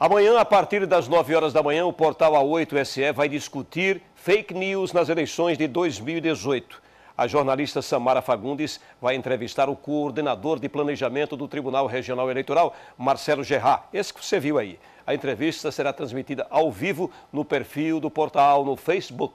Amanhã, a partir das 9 horas da manhã, o portal A8SE vai discutir fake news nas eleições de 2018. A jornalista Samara Fagundes vai entrevistar o coordenador de planejamento do Tribunal Regional Eleitoral, Marcelo Gerard. Esse que você viu aí. A entrevista será transmitida ao vivo no perfil do portal no Facebook.